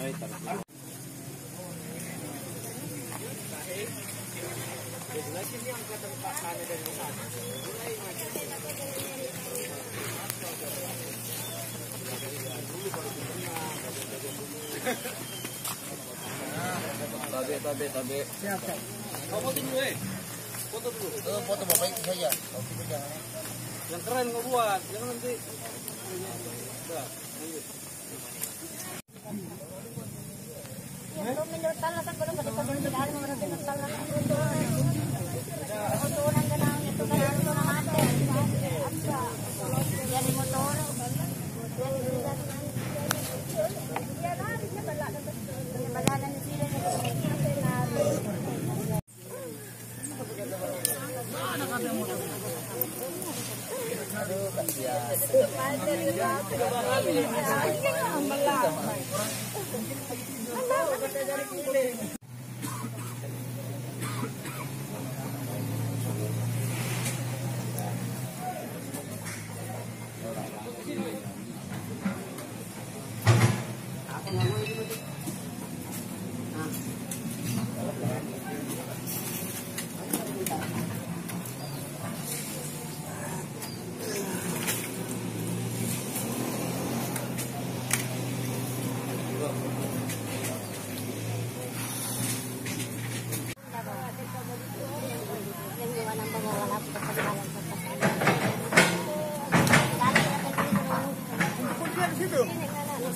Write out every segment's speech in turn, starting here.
Ay, yang Tabe, tabe, tabe. Siapa? Kamu eh? dulu eh. Foto dulu. Foto bapak saja. Oke, jangan. Yang keren nggak buat. Jangan nanti. Udah, lanjut. Malaman. Malaman.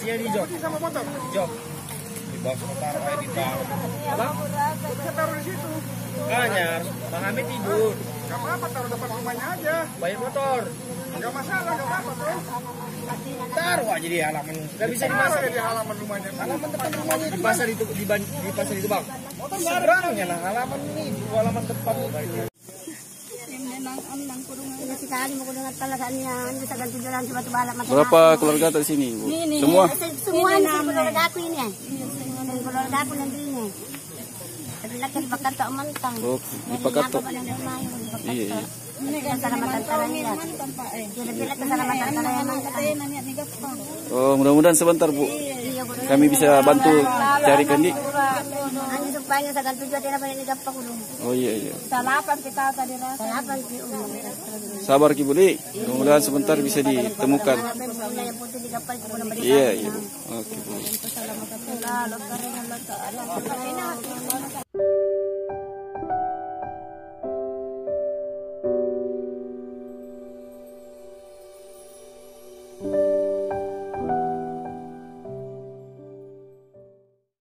Iya di jok. Sama motor. Jok. Di bawah taruh aja di bawah. Apa? Bisa taruh di situ. Makanya, Bang Hamid tidur. Gak apa-apa taruh depan rumahnya aja. Bayar motor. Gak masalah, gak apa-apa tuh. Taruh aja di halaman. Gak bisa di Taruh pasar. aja di halaman rumahnya. Halaman depan rumahnya di pasar itu di, di pasar itu bang. Motor seberangnya lah halaman ini halaman depan. Berapa keluarga di sini, Bu? Semua? Semua ini keluarga aku ini. Dan keluarga aku nanti ini. Tapi laki di. Oh, di. Dari. Iya, iya. Ini kan talaya. Ya, Mantang. Oh, mudah-mudahan sebentar, Bu. Kami bisa bantu carikan di. Hanya supaya sa ganto dyan na panin ka pa kulo. Oh iya iya. Sabar Ki Budi. Mudah-mudahan sebentar bisa ditemukan. Iya iya. Oke Bu.